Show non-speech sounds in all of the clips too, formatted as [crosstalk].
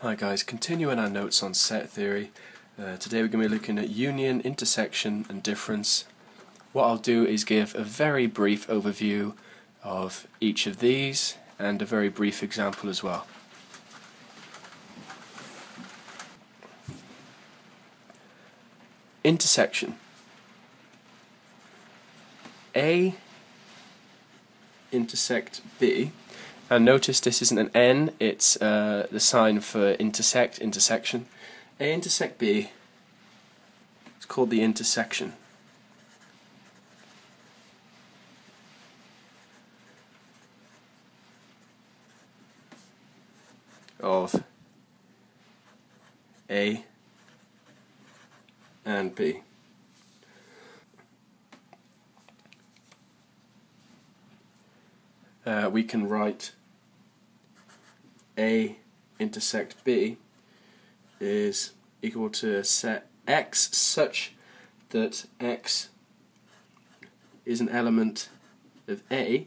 Hi guys, continuing our notes on set theory. Uh, today we're going to be looking at union, intersection and difference. What I'll do is give a very brief overview of each of these and a very brief example as well. Intersection. A intersect B and notice this isn't an N, it's uh, the sign for intersect, intersection. A intersect B, it's called the intersection. of A and B. Uh, we can write a intersect B is equal to set X such that X is an element of A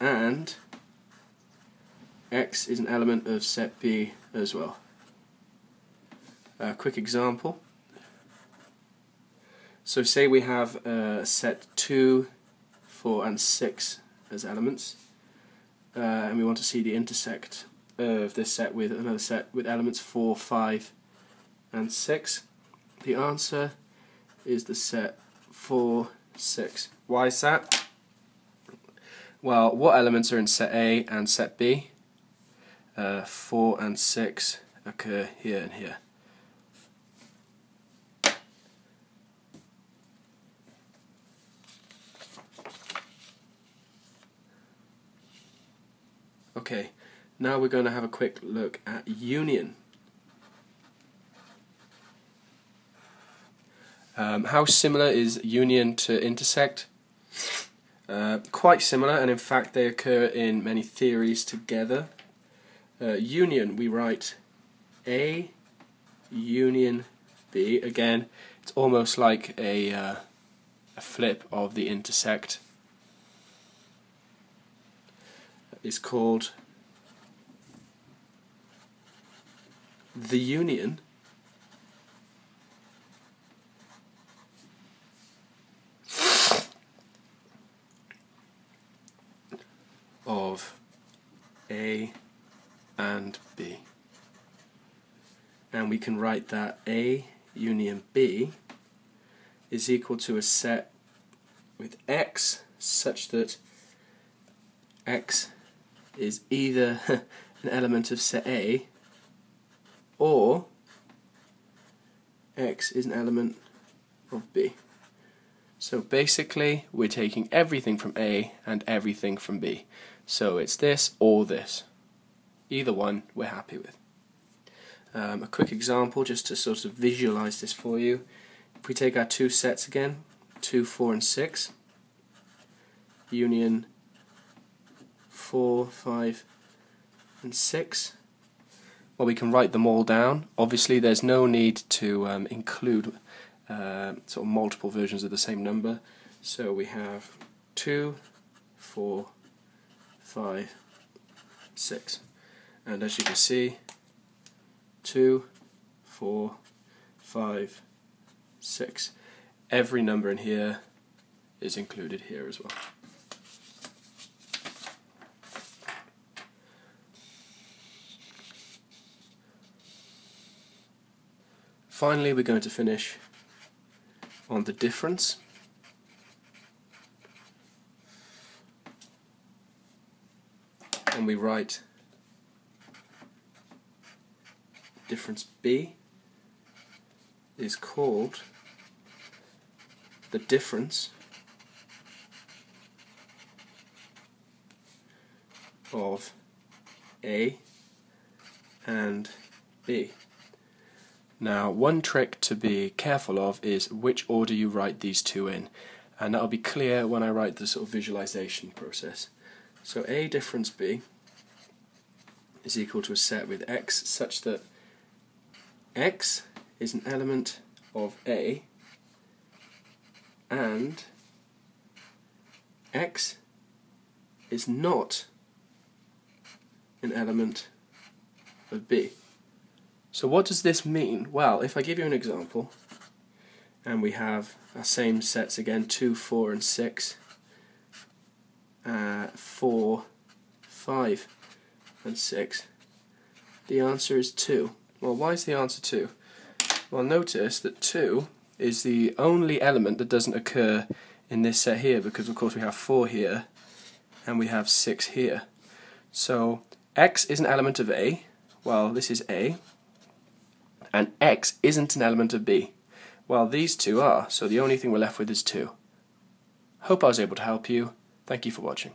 and X is an element of set B as well. A quick example. So say we have uh, set 2, 4 and 6 as elements uh, and we want to see the intersect of this set with another set with elements 4, 5 and 6. The answer is the set 4, 6. Why is that? Well, what elements are in set A and set B? Uh, 4 and 6 occur here and here. Okay, now we're going to have a quick look at union. Um, how similar is union to intersect? Uh, quite similar, and in fact they occur in many theories together. Uh, union, we write A union B. Again, it's almost like a, uh, a flip of the intersect. Is called the Union of A and B. And we can write that A union B is equal to a set with X such that X is either [laughs] an element of set A or X is an element of B. So basically we're taking everything from A and everything from B. So it's this or this. Either one we're happy with. Um, a quick example just to sort of visualize this for you. If we take our two sets again, 2, 4 and 6, union 4, 5 and 6. Well, we can write them all down. Obviously, there's no need to um, include uh, sort of multiple versions of the same number. So we have 2, 4, 5, 6. And as you can see, 2, 4, 5, 6. Every number in here is included here as well. Finally, we're going to finish on the difference. And we write difference B is called the difference of A and B. Now, one trick to be careful of is which order you write these two in, and that'll be clear when I write the sort of visualization process. So A difference B is equal to a set with x such that x is an element of A and x is not an element of B. So what does this mean? Well, if I give you an example, and we have our same sets again, 2, 4 and 6, uh, 4, 5 and 6, the answer is 2. Well, why is the answer 2? Well, notice that 2 is the only element that doesn't occur in this set here because, of course, we have 4 here and we have 6 here. So x is an element of A, well, this is A, and x isn't an element of b. Well, these two are, so the only thing we're left with is 2. Hope I was able to help you. Thank you for watching.